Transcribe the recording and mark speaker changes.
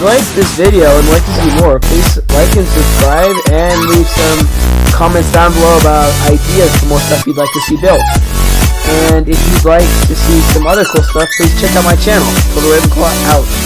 Speaker 1: you like this video and like to see more, please like and subscribe and leave some comments down below about ideas for more stuff you'd like to see built. And if you'd like to see some other cool stuff, please check out my channel. Total Ravenclaw out.